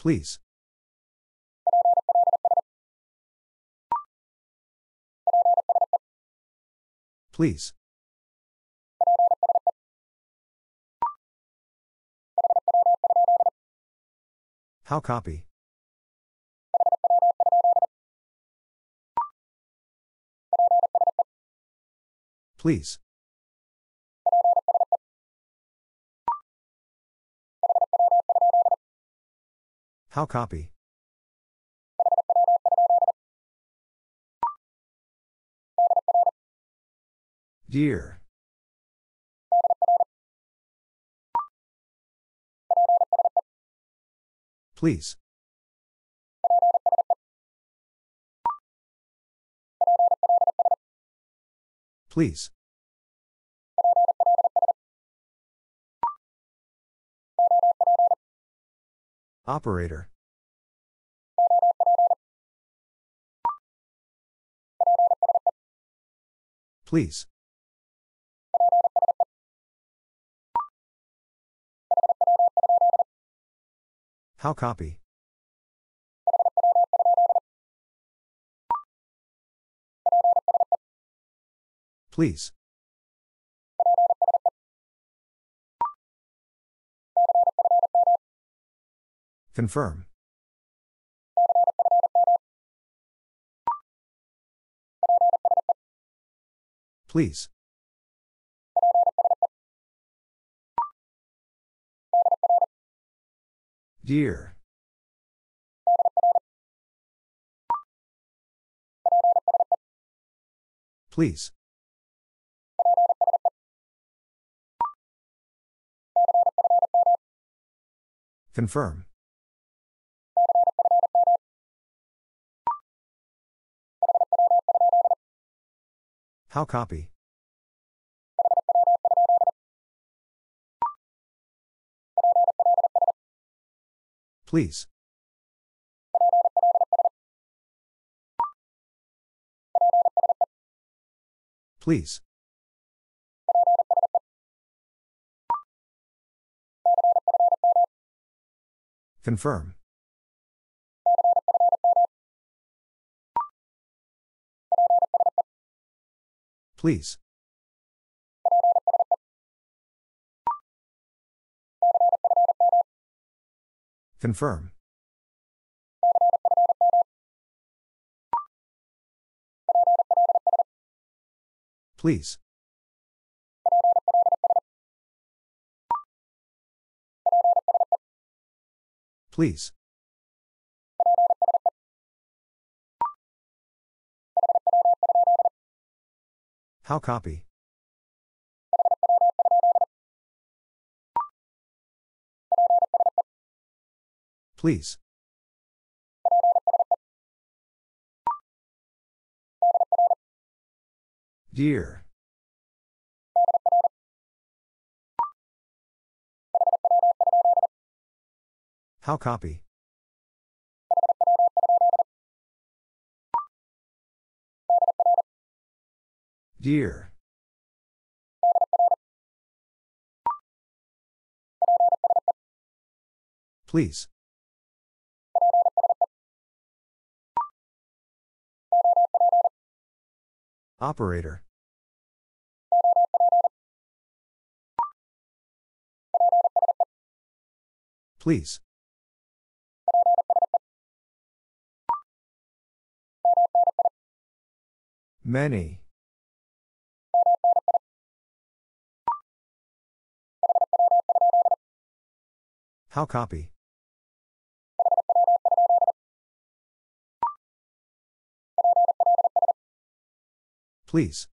Please. Please. How copy? Please. How copy? Dear. Please. Please. Operator. Please. How copy? Please. Confirm. Please. Dear. Please. Confirm. How copy? Please. Please. Confirm. Please. Confirm. Please. Please. How copy? Please. Dear. How copy? Dear. Please. Operator. Please. Many. How copy? Please.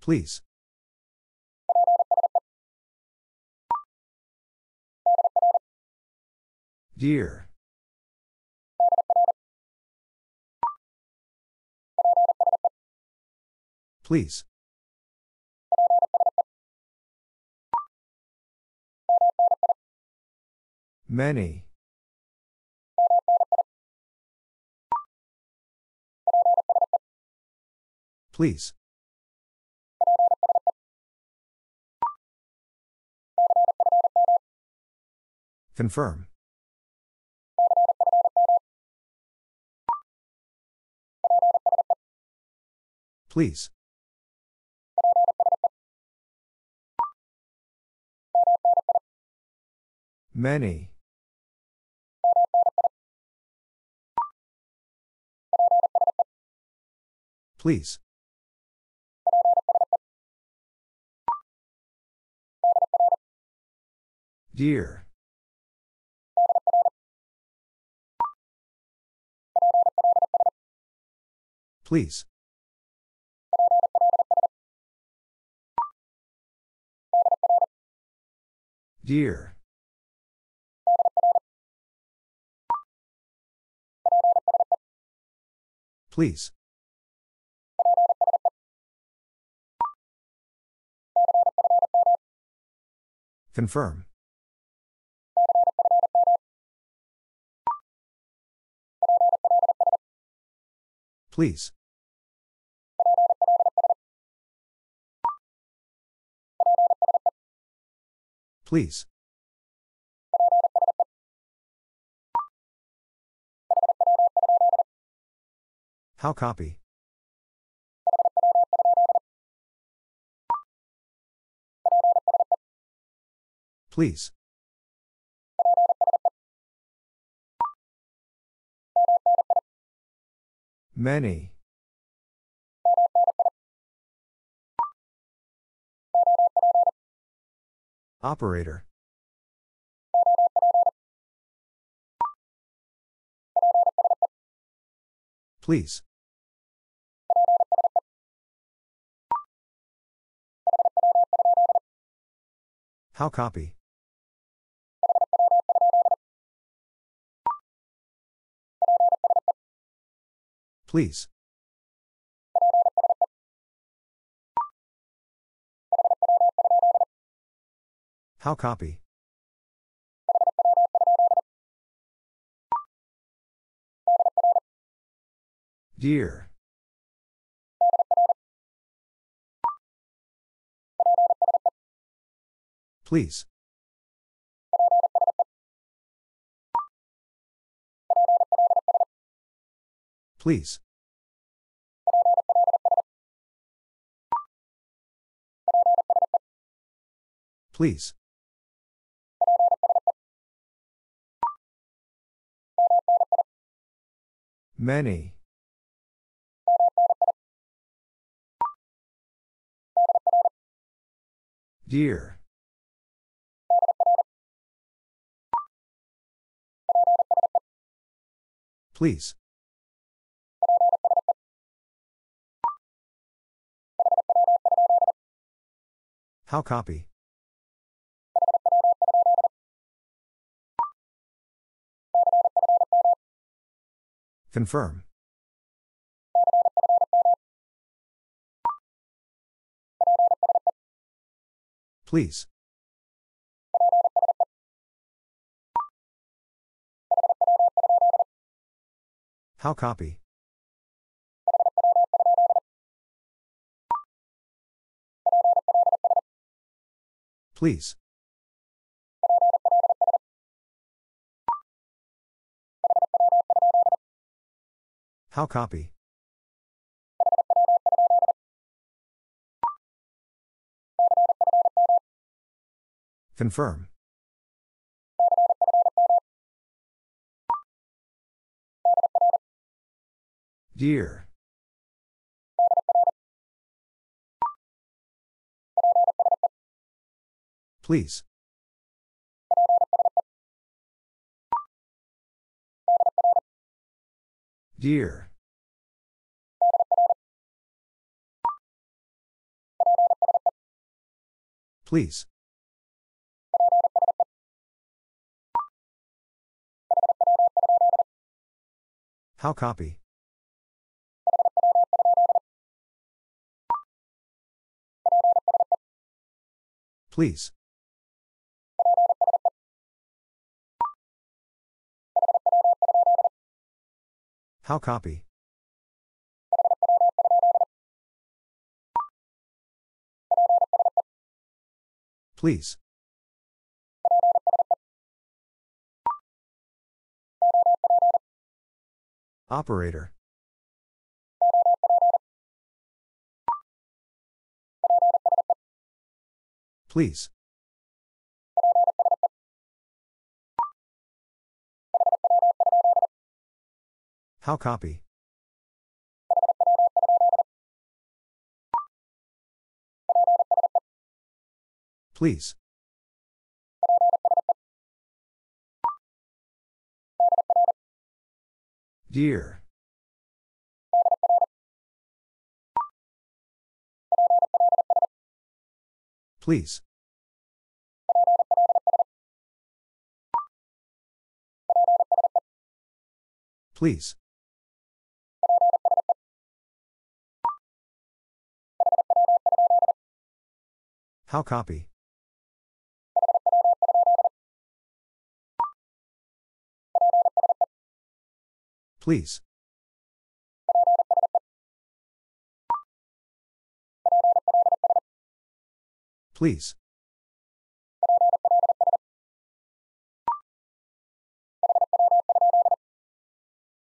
Please. Dear. Please. Many. Please. Confirm. Please. Many. Please. Dear. Please. Dear. Please. Confirm. Please. Please. How copy? Please. Many. Operator. Please. How copy? Please. How copy? Dear. Please. Please. Please. Many. Dear. Please. How copy? Confirm. Please. How copy? Please. How copy? Confirm. Dear. Please. Dear. Please. How copy? Please. How copy? Please. Operator. Please. How copy? Please. Dear. Please. Please. How copy? Please. Please.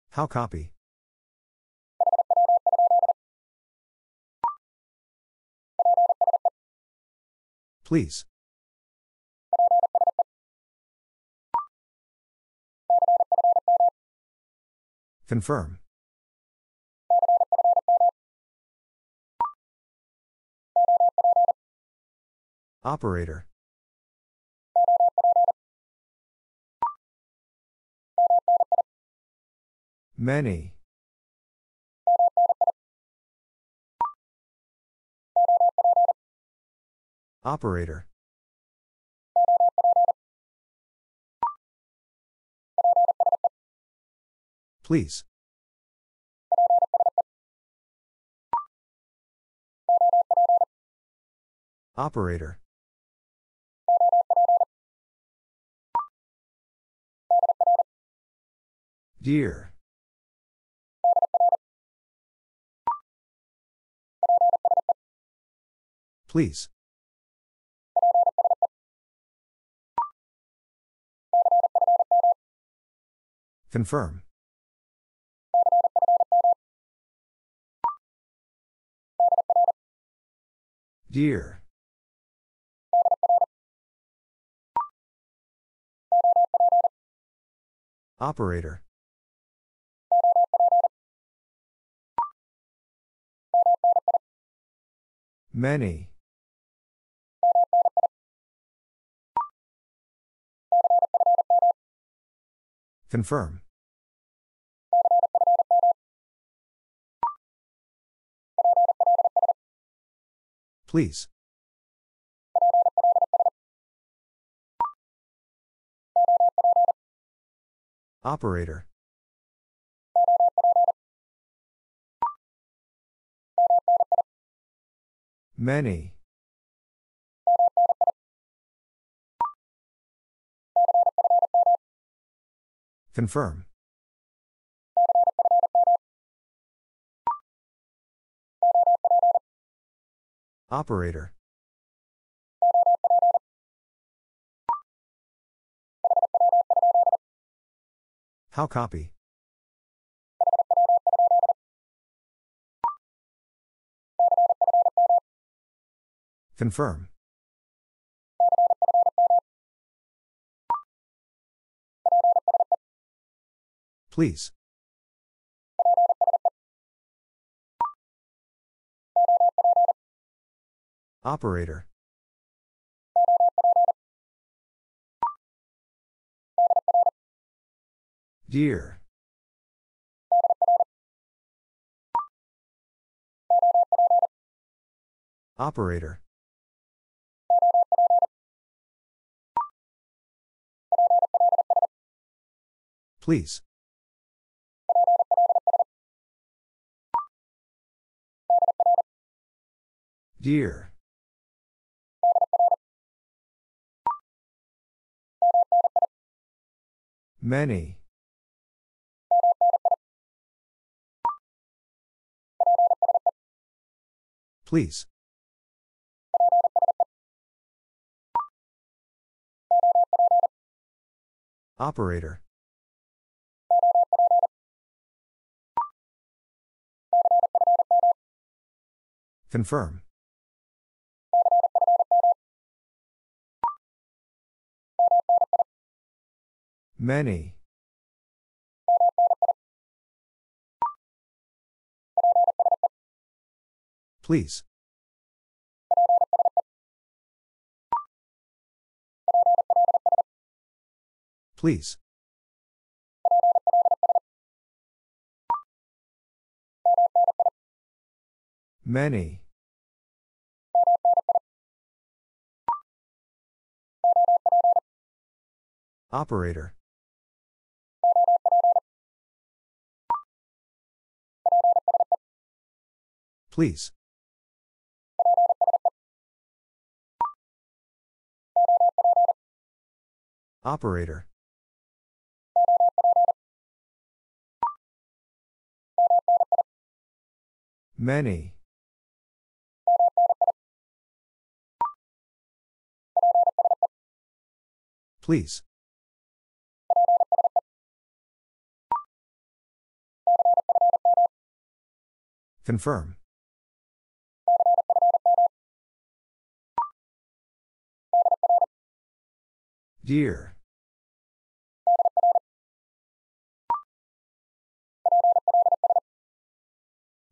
How copy? Please. Confirm. Operator. Many. Operator. Please. Operator. Dear. Please. Confirm. Dear. Operator. Many. Confirm. Please. Operator. Many. Confirm. Operator. How copy? Confirm. Please. Operator. Dear. Operator. Please. Dear. Many. Please. Operator. Confirm. Many. Please. Please. Many. Operator. Please. Operator. Many. Please. Confirm. Dear.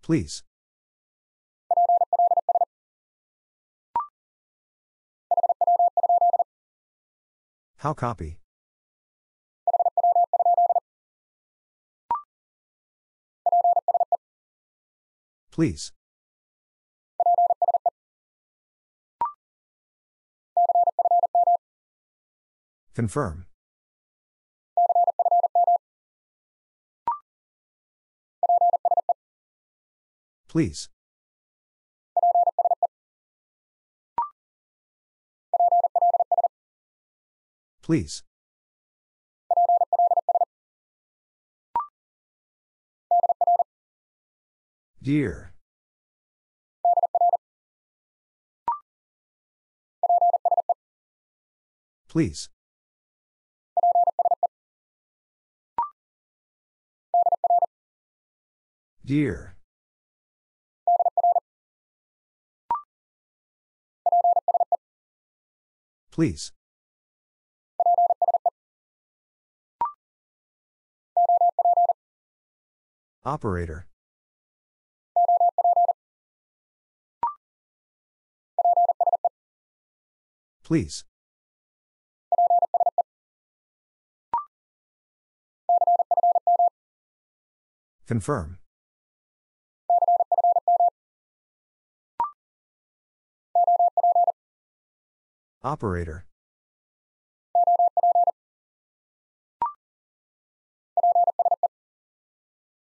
Please. How copy? Please. Confirm. Please. Please. Dear. Please. Dear. Please. Operator. Please. Confirm. Operator.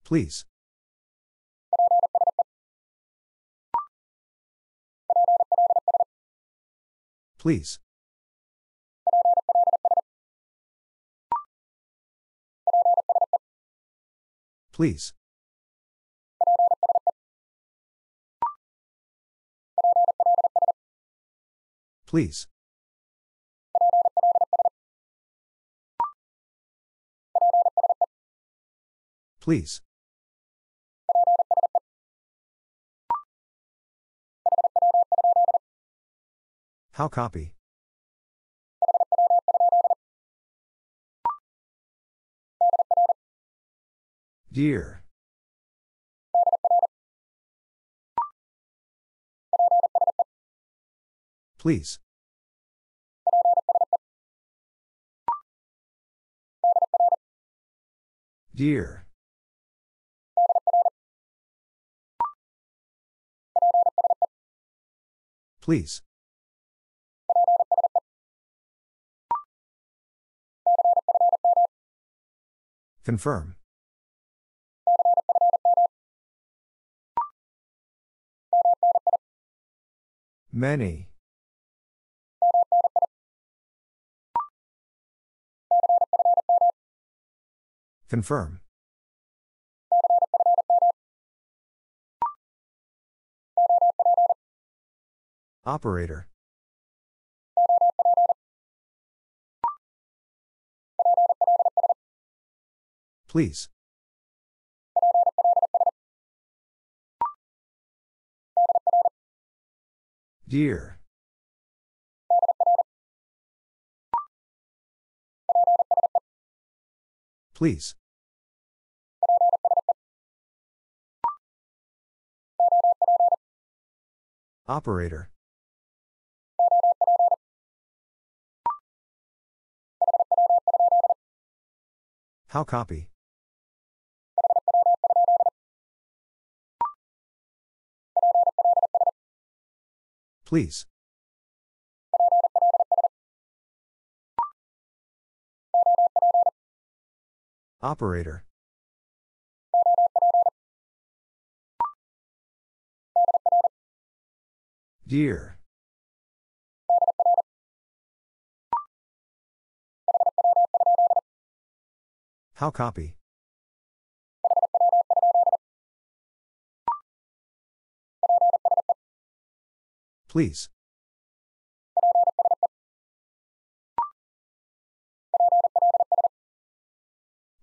Please. Please. Please. Please. Please. How copy? Dear. Please. Dear. Please. Confirm. Many. Confirm. Operator. Please. Dear. Please. Operator. How copy? Please. Operator. Dear. How copy? Please.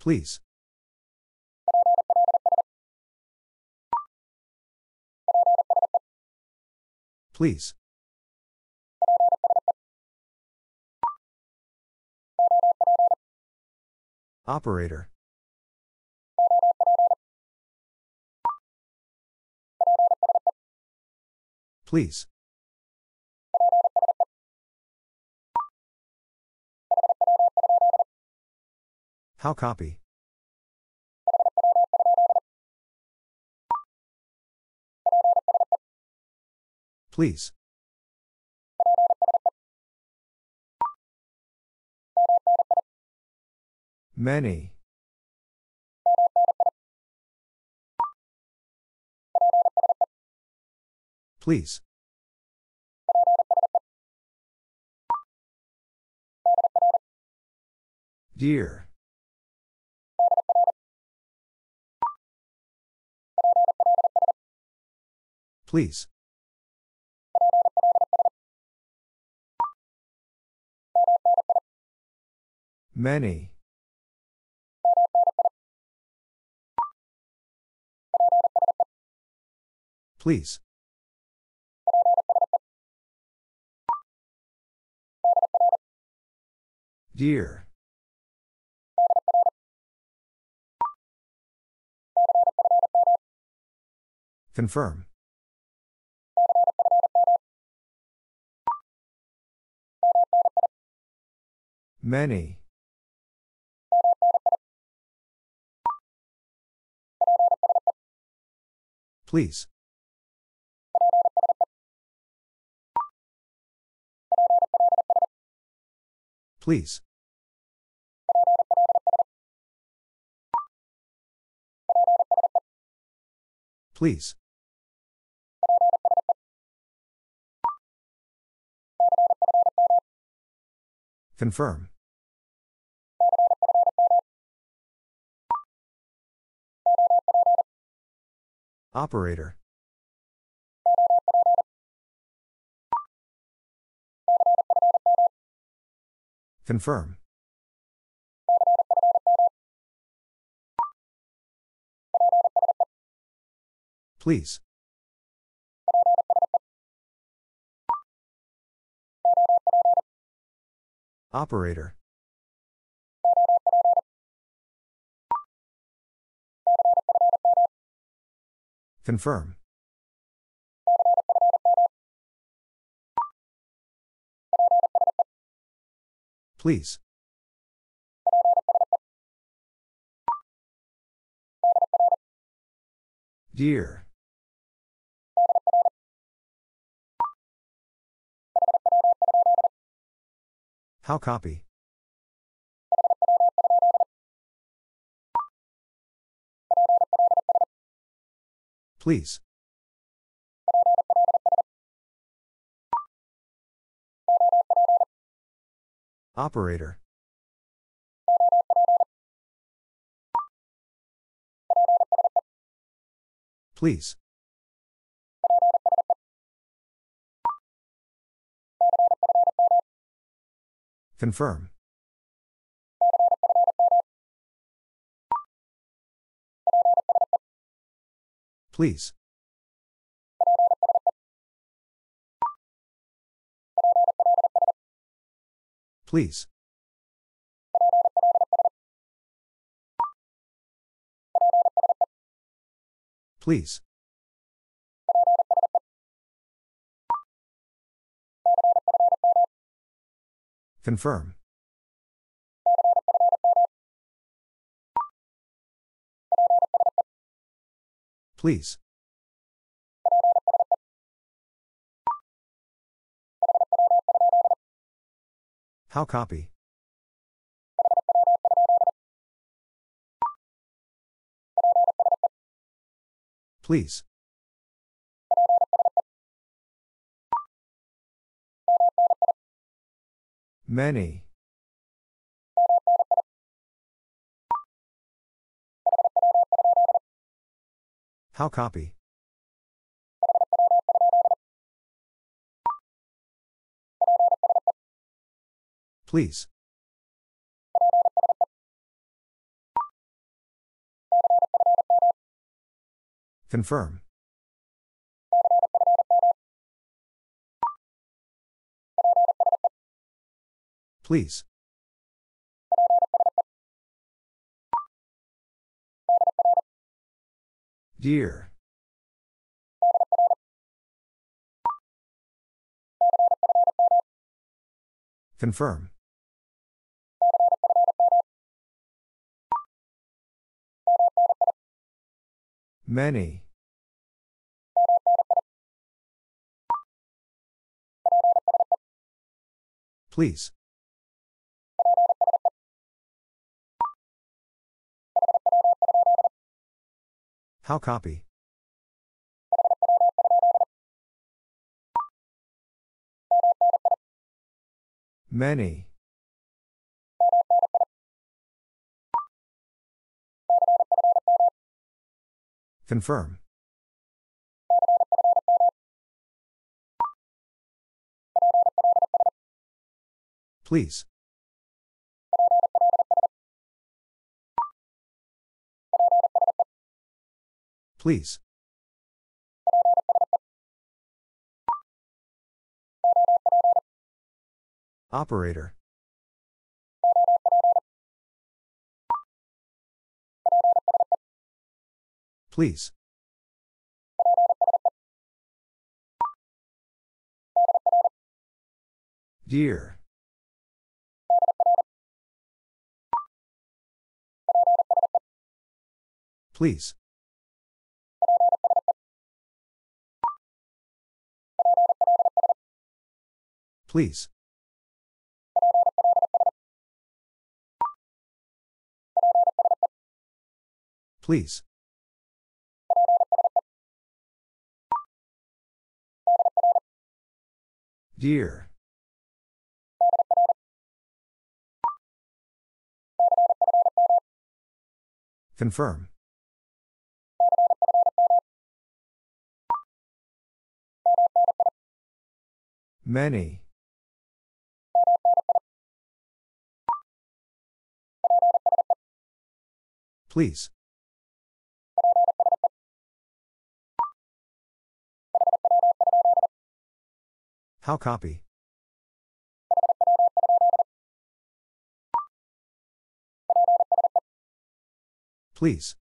Please. Please. Operator. Please. How copy? Please. Many. Please. Dear. Please. Many. Please. Dear. Confirm. Many. Please. Please. Please. Confirm. Operator. Confirm. Please. Operator. Confirm. Please. Dear. How copy? Please. Operator. Please. Confirm. Please. Please. Please. Confirm. Please. How copy? Please. Many. How copy? Please. Confirm. Please. Dear. Confirm. Many. Please. How copy? Many. Confirm. Please. Please. Operator. Please. Dear. Please. Please. Please. Dear. Confirm. Many. Please. How copy? Please.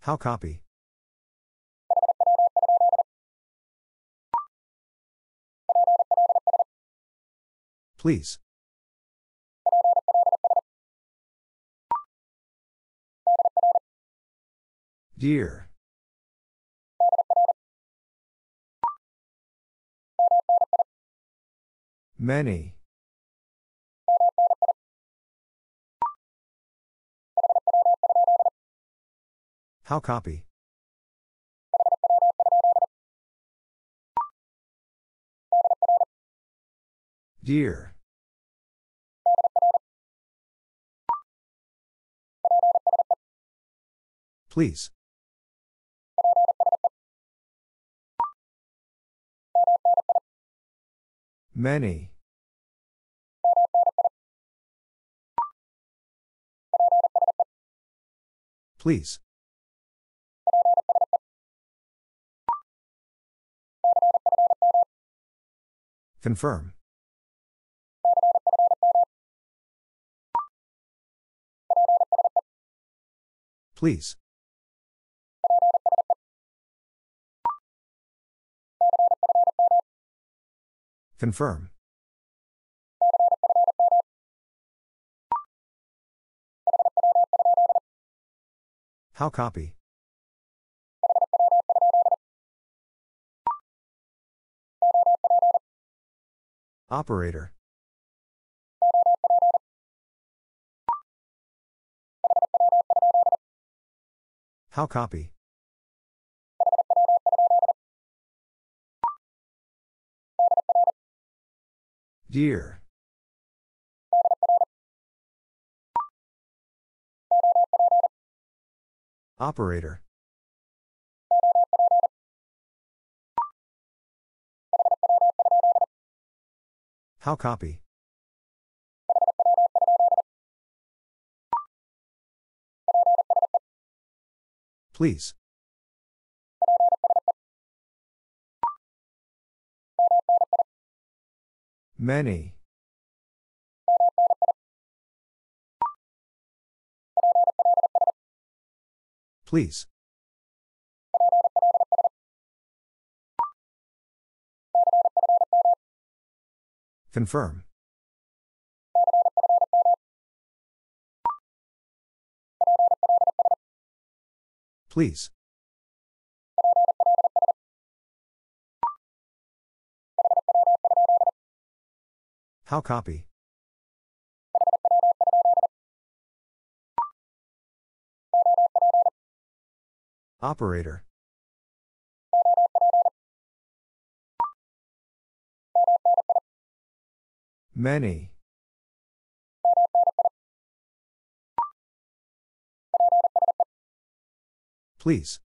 How copy? Please. Dear. Many. How copy? Dear. Please. Many. Please. Confirm. Please. Confirm. How copy? Operator. How copy? Dear. Operator. How copy? Please. Many. Please. Confirm. Please. How copy? Operator. Many. Please.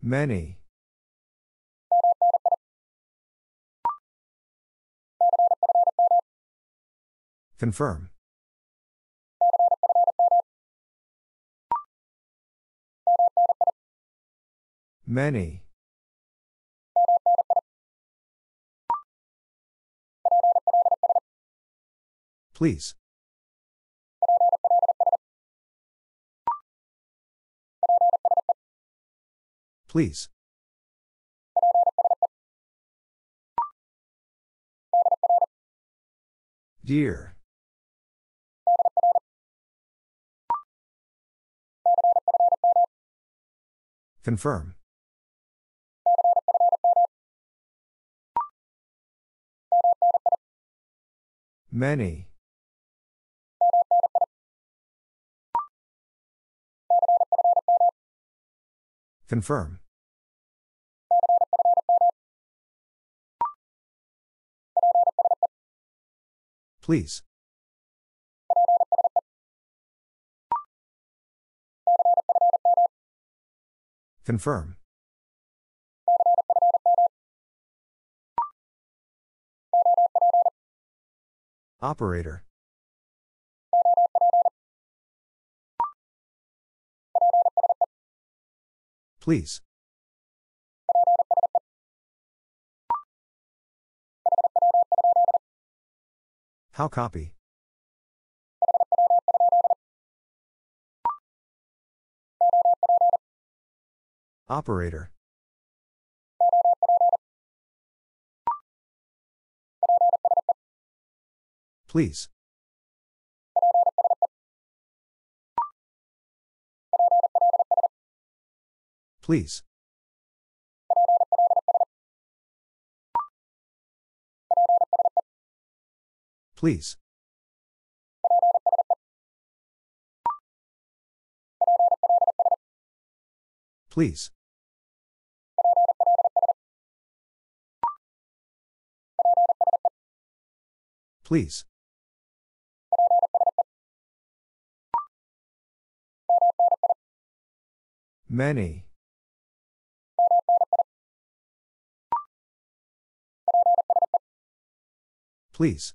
Many. Confirm. Many. Please. Please. Dear. Confirm. Many. Confirm. Please. Confirm. Operator. Please. How copy? Operator. Please. Please. Please. Please. Please. Many. Please.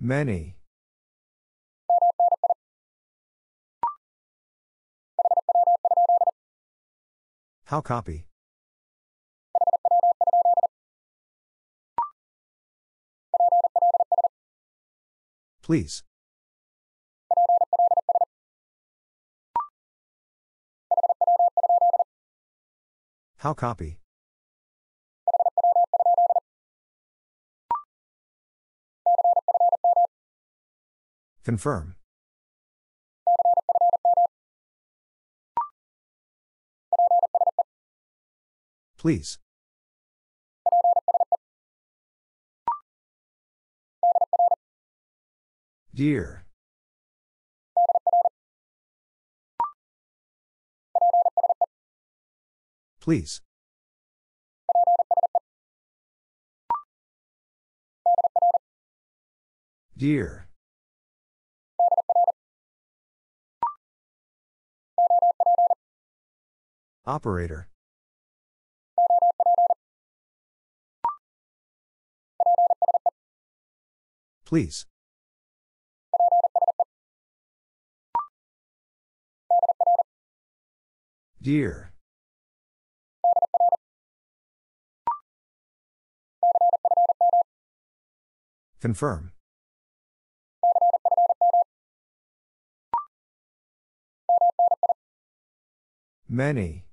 Many. How copy? Please. How copy? Confirm. Please. Dear. Please. Dear. Operator. Please. Dear. Confirm. Many.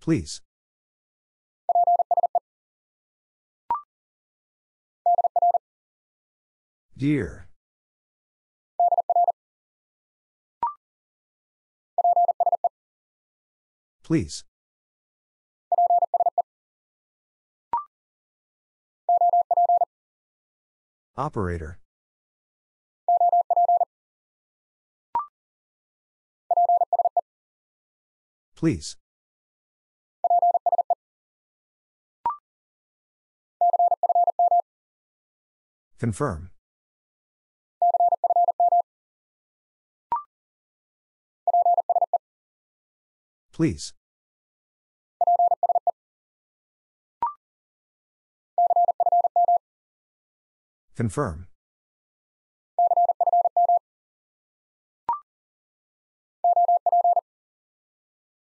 Please. Dear. Please. Operator. Please. Confirm. Please. Confirm.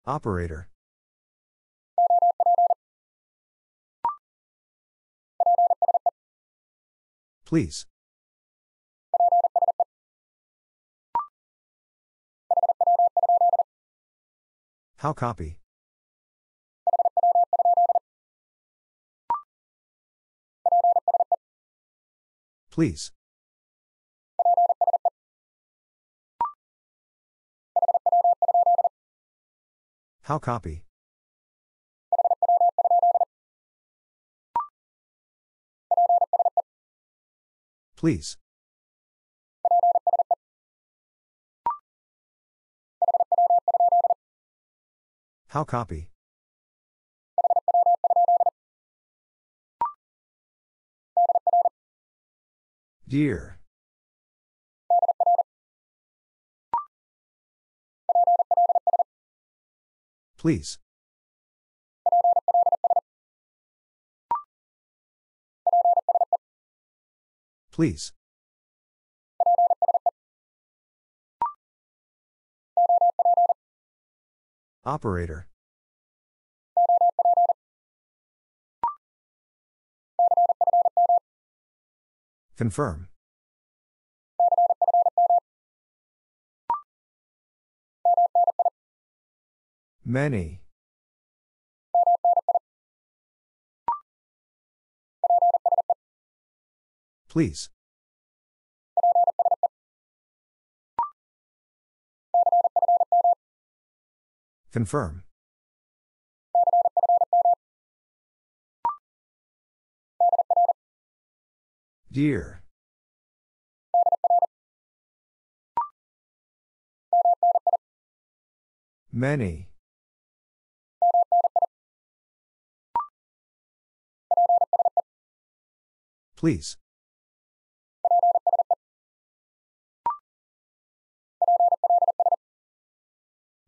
Operator. Please. How copy? Please. How copy? Please. How copy? Dear. Please. Please. Operator. Confirm. Many. Please. Confirm. Dear. Many. Please.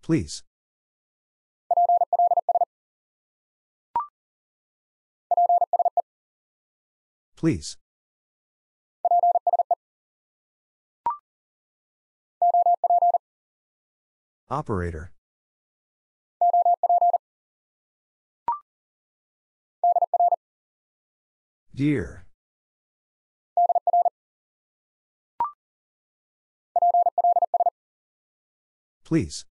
Please. Please. Operator. Dear. Please.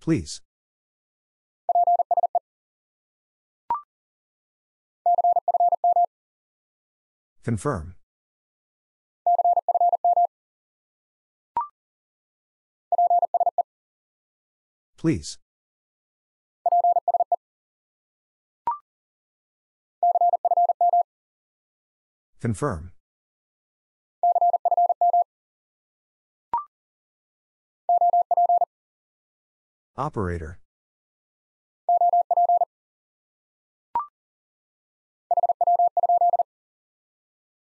Please. Confirm. Please. Confirm. Operator.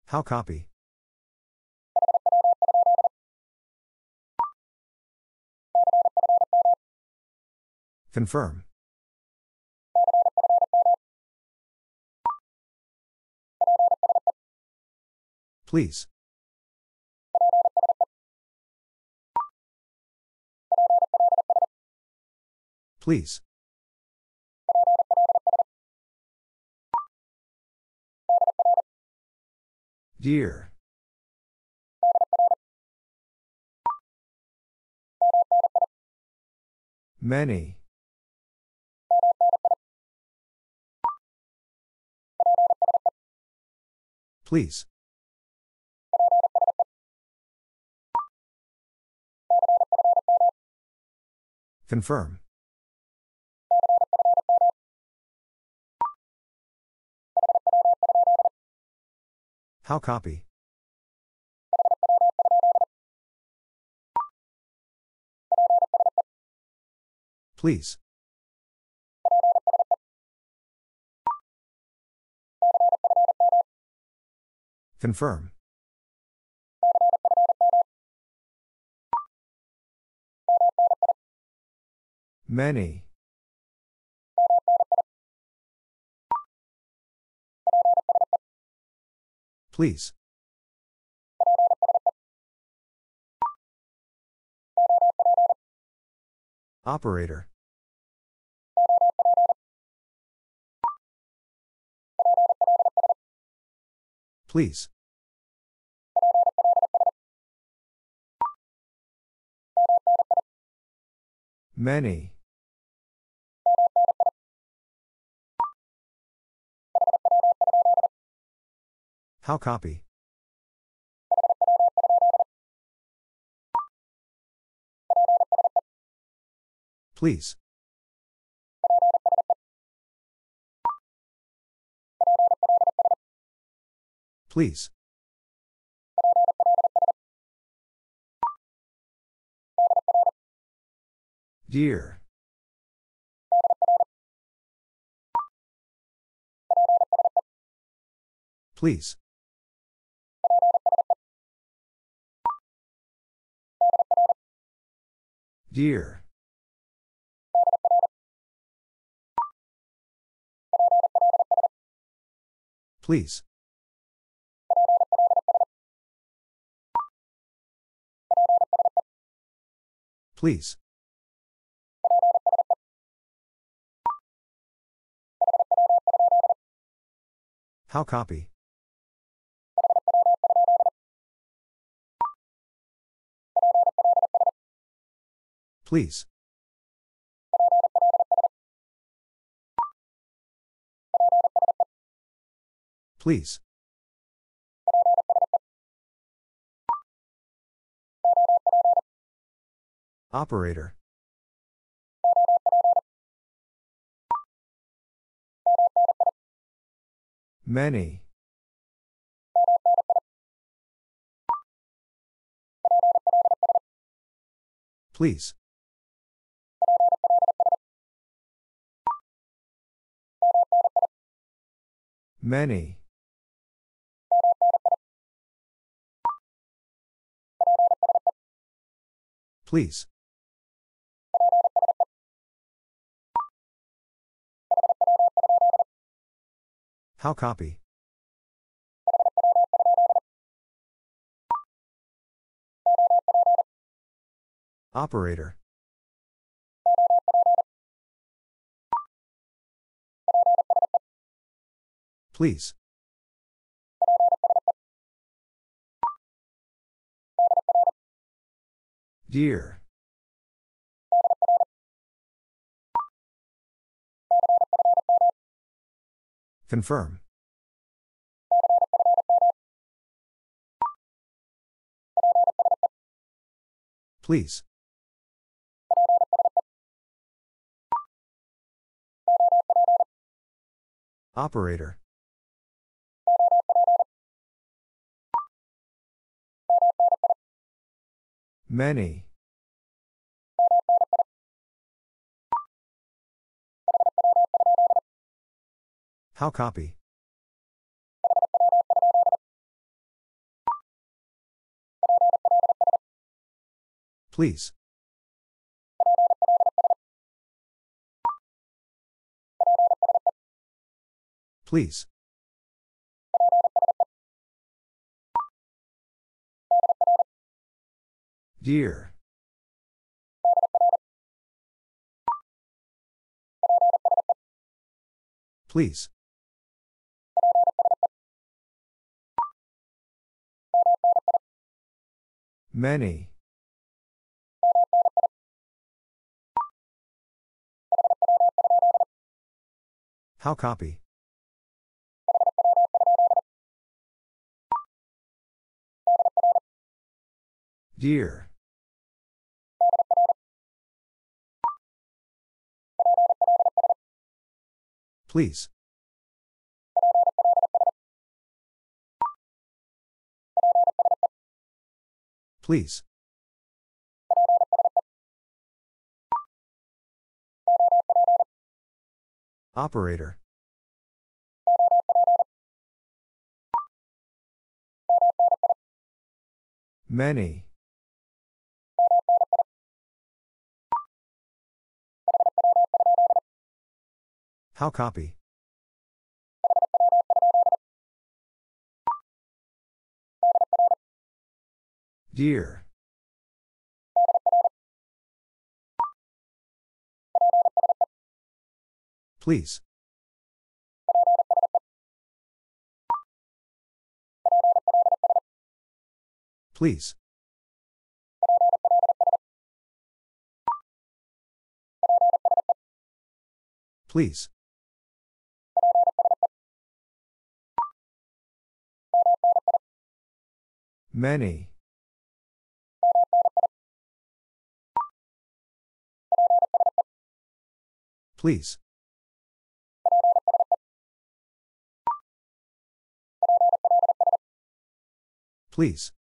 How copy? Confirm. Please. Please. Dear. Many. Please. Confirm. How copy? Please. Confirm. Many. Please. Operator. Please. Many. How copy? Please. Please. Dear. Please. Dear. Please. Please. How copy? Please. Please. Operator. Many. Please. Many. Please. How copy? Operator. Please. Dear. Confirm. Please. Operator. Many. How copy? Please. Please. Dear. Please. Many. How copy? Dear. Please. Please. Operator. Many. How copy? Dear. Please. Please. Please. Many. Please. Please.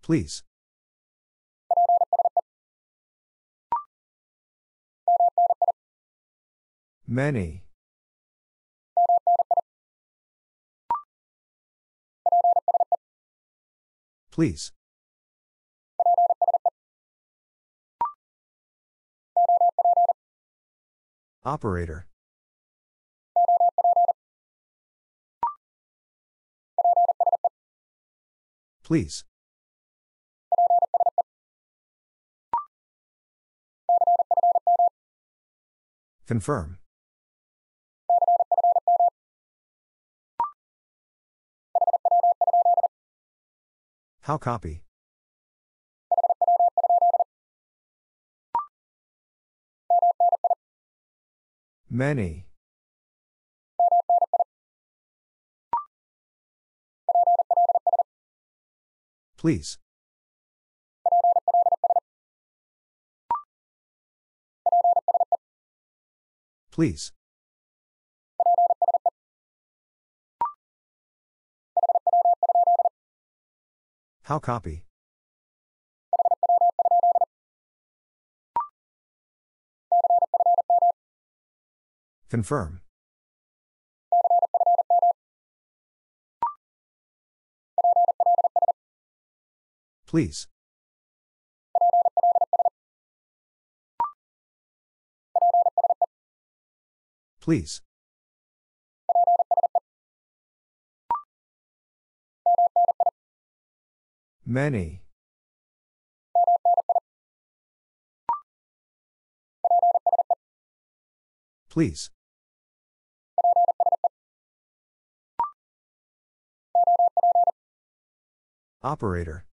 Please. Many. Please. Operator. Please. Confirm. How copy? Many. Please. Please. How copy? Confirm. Please. Please. Many. Please. Operator.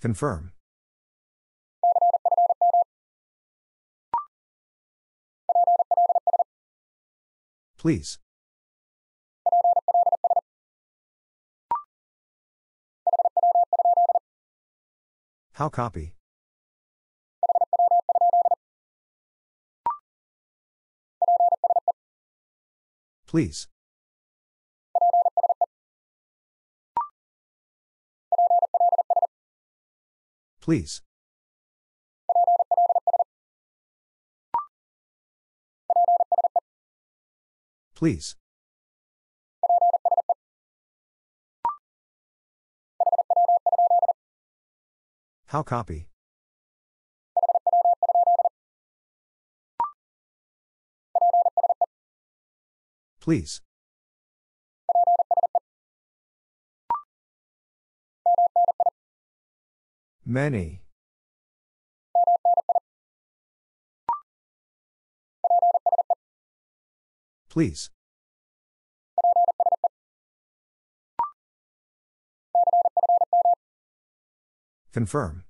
Confirm. Please. How copy? Please. Please. Please. How copy? Please. Many. Please. Confirm.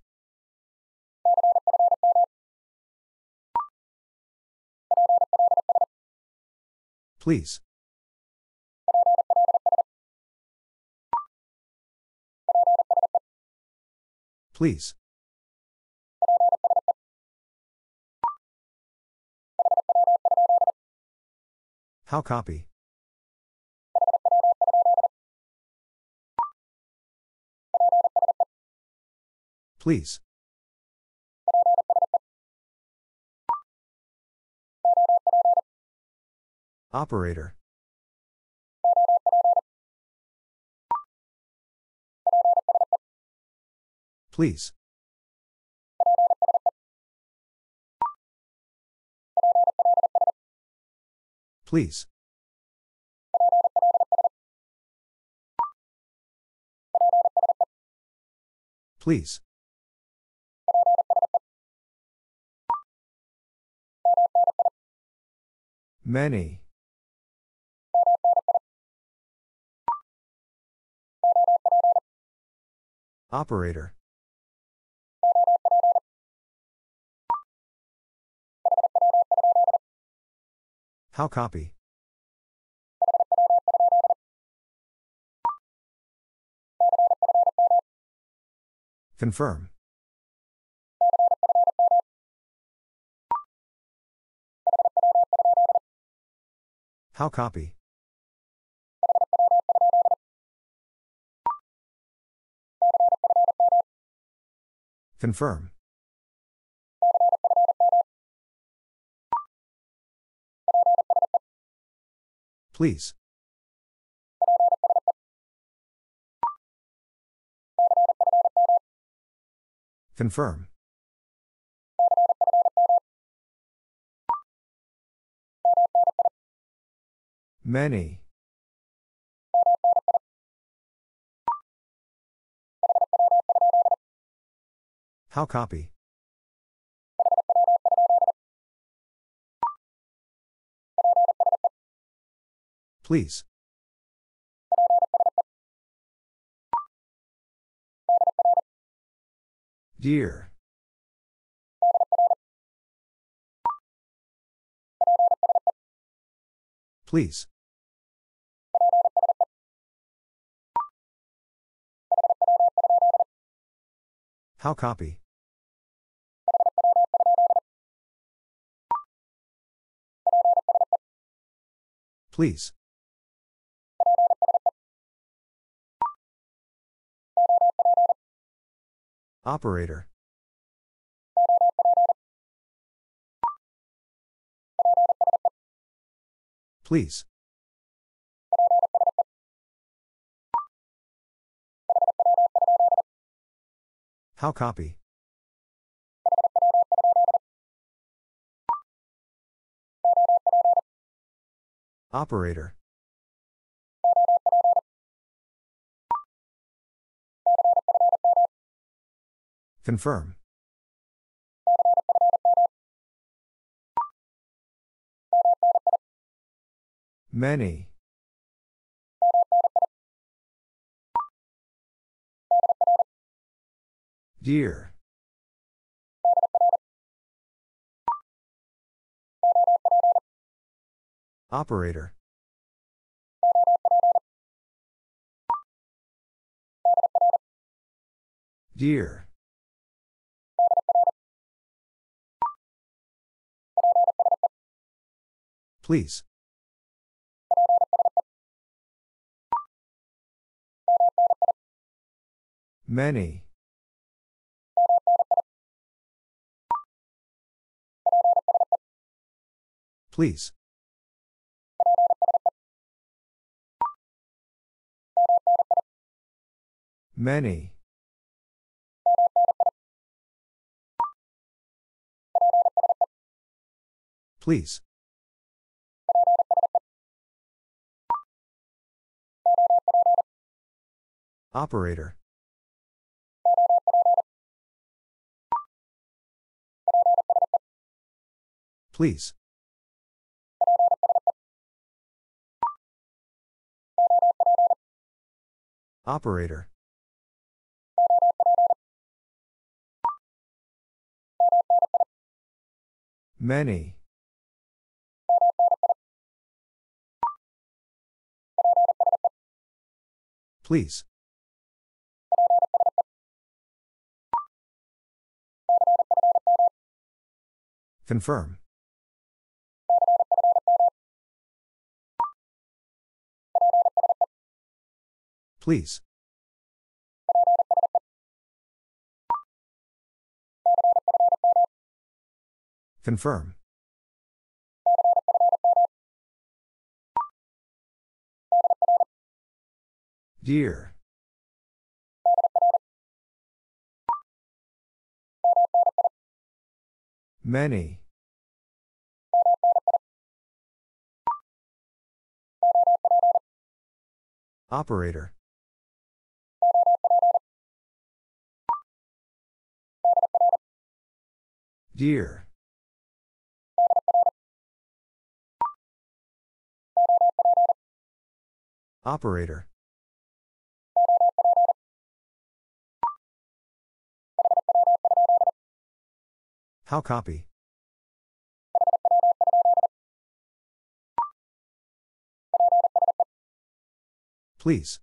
Please. Please. How copy? Please. Operator. Please. Please. Please. Many. Operator. How copy? Confirm. How copy? Confirm. Please. Confirm. Many. How copy? Please. Dear. Please. How copy? Please. Operator. Please. How copy? Operator. Confirm. Many. Dear. Operator. Dear. Please. Many. Please. Many. Please. Operator. Please. Operator. Many. Please. Confirm. Please. Confirm. Dear. Many. Operator. Dear. Operator. How copy? Please.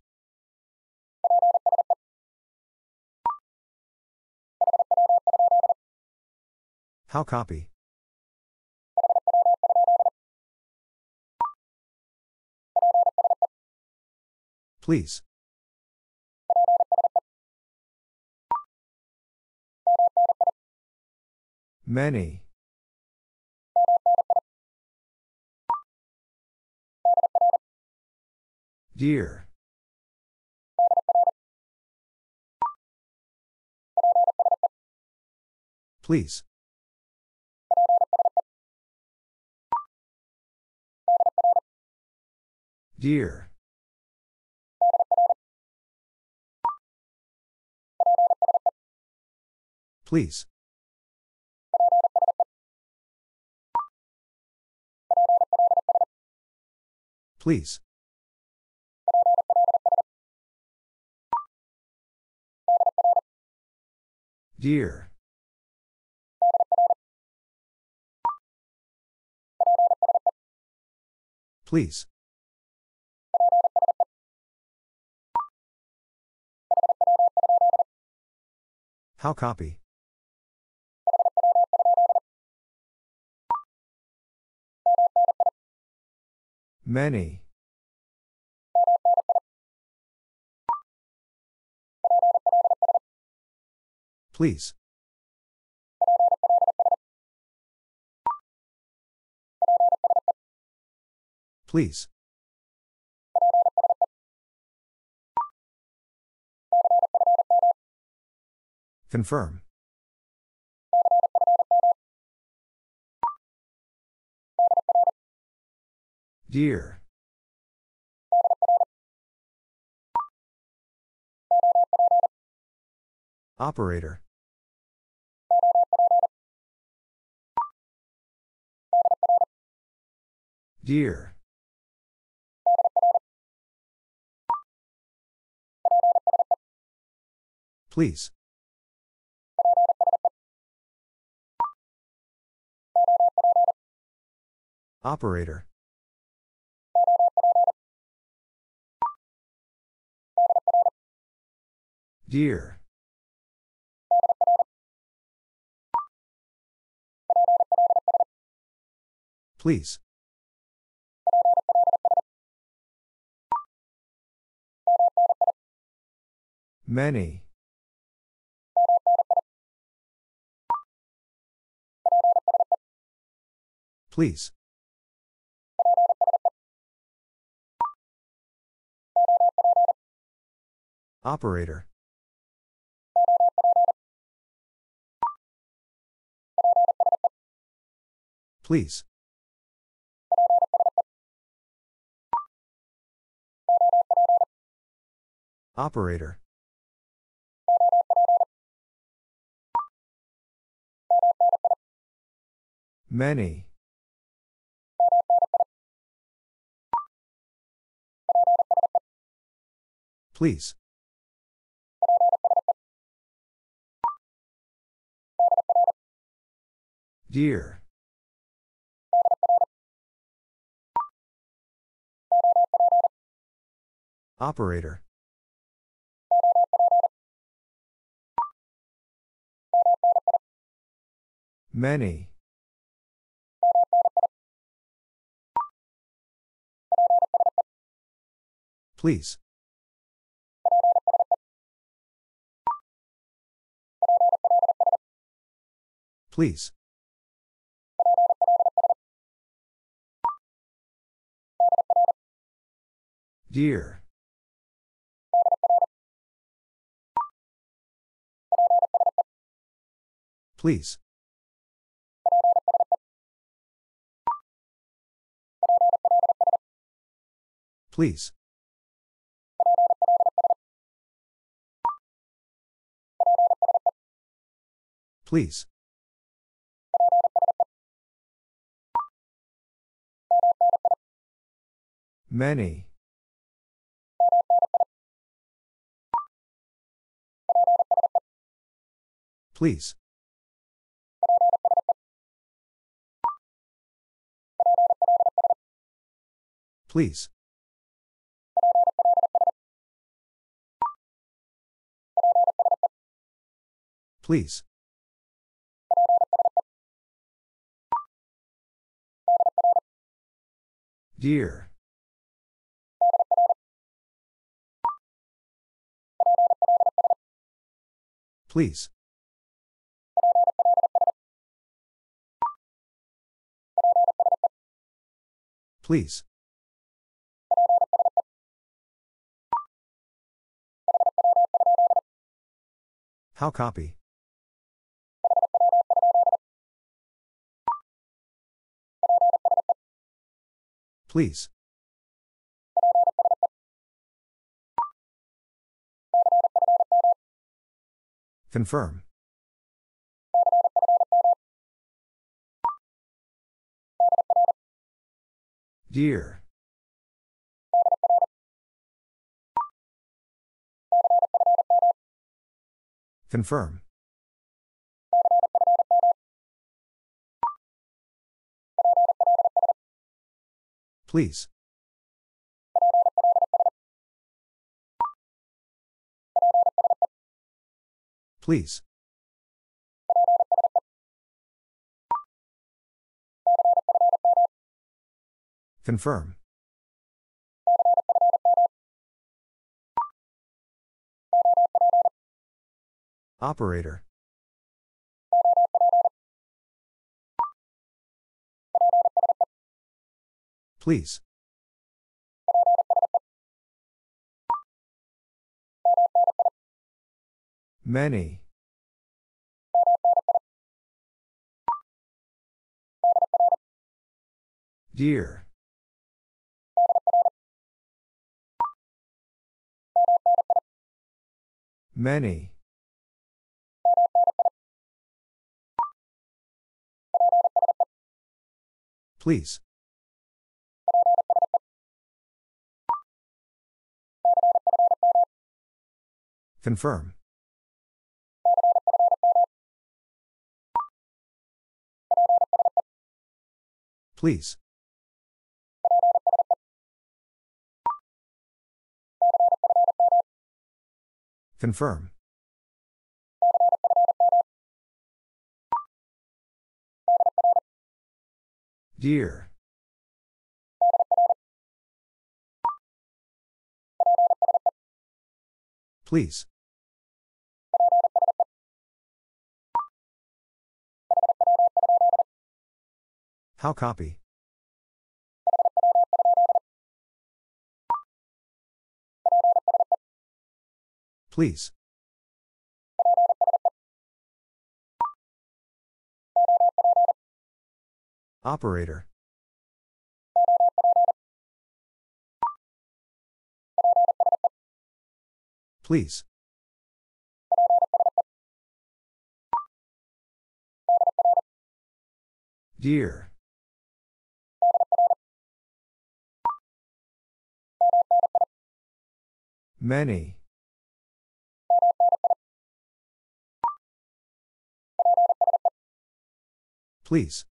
How copy? Please. Many. Dear. Please. Dear. Please. Please. Dear. Please. How copy? Many. Please. Please. Confirm. Dear. Operator. Dear. Please. Operator. Dear. Please. Many. Please. Operator. Please. Operator. Many. Please. Dear. Operator. Many. Please. Please. Dear. Please. Please. Please. Many. Please. Please. Please. Dear. Please. Please. How copy? Please. Confirm. Dear. Confirm. Please. Please. Confirm. Operator. Please. Many. Dear. Many. Please. Confirm. Please. Confirm. Dear. Please. How copy? Please. Operator. Please. Dear. Many. Please.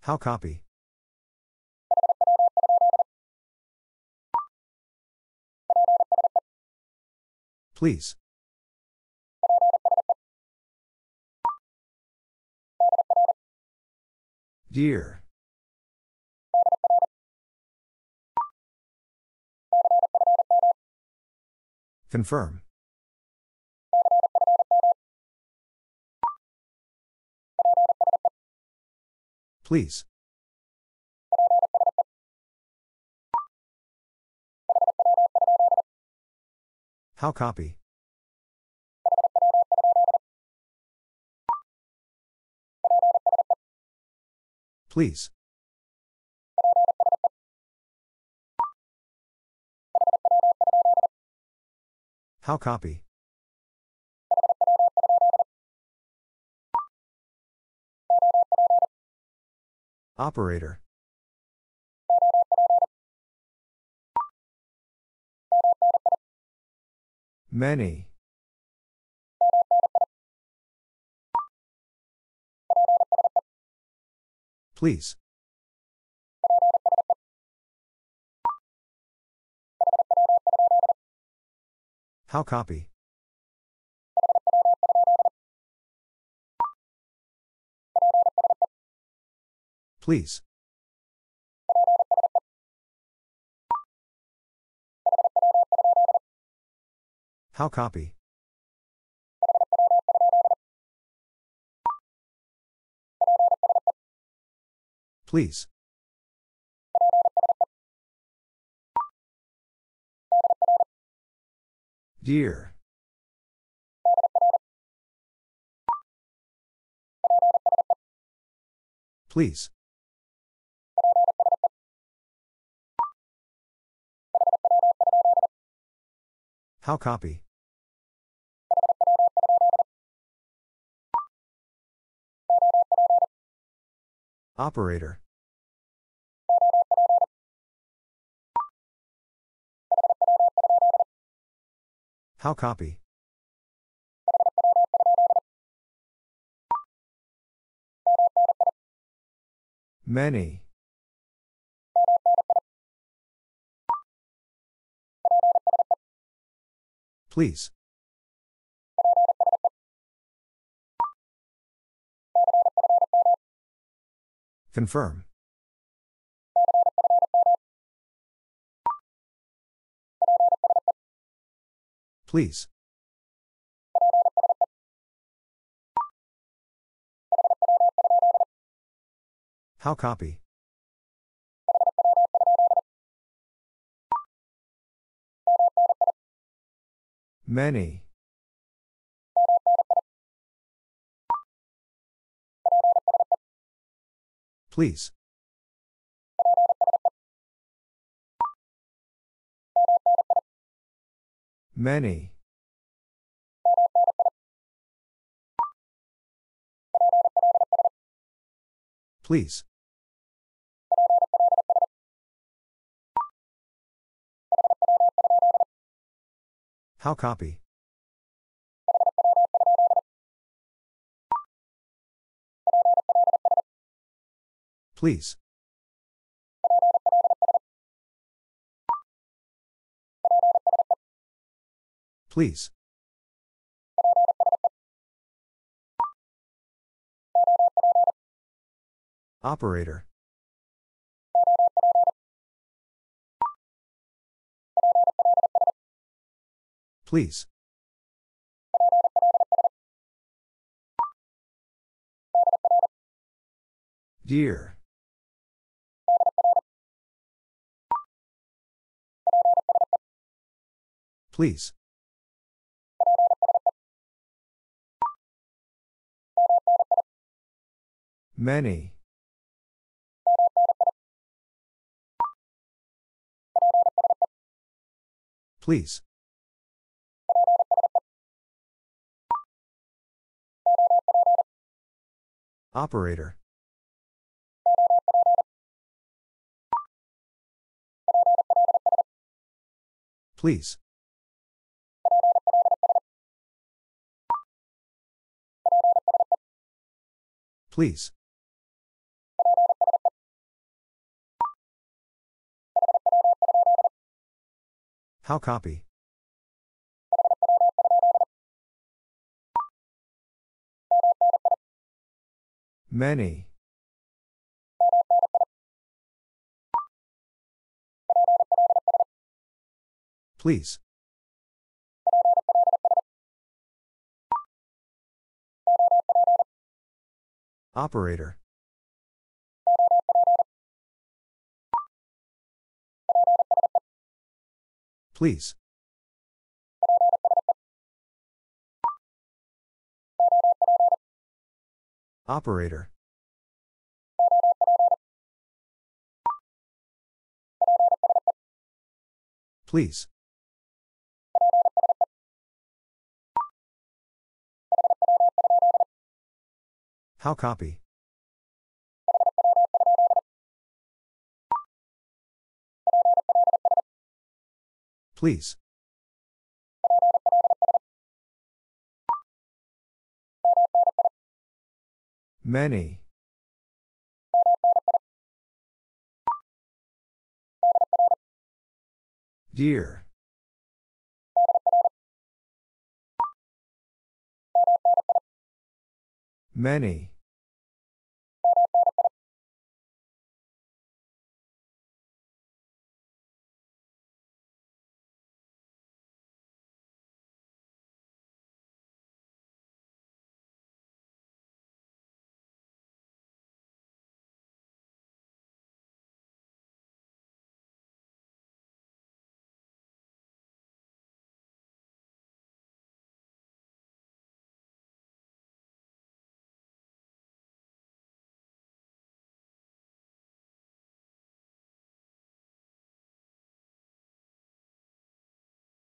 How copy? Please. Dear. Confirm. Please. How copy? Please. How copy? Operator. Many. Please. How copy? Please. How copy? Please. Dear. Please. How copy? Operator. How copy? Many. Please. Confirm. Please. How copy? Many. Please. Many. Please. How copy? Please. Please. Operator. Please. Dear. Please. Many. Please. Operator. Please. Please. How copy? Many. Please. Operator. Please. Operator. Please. How copy? Please. Many. Dear. Many.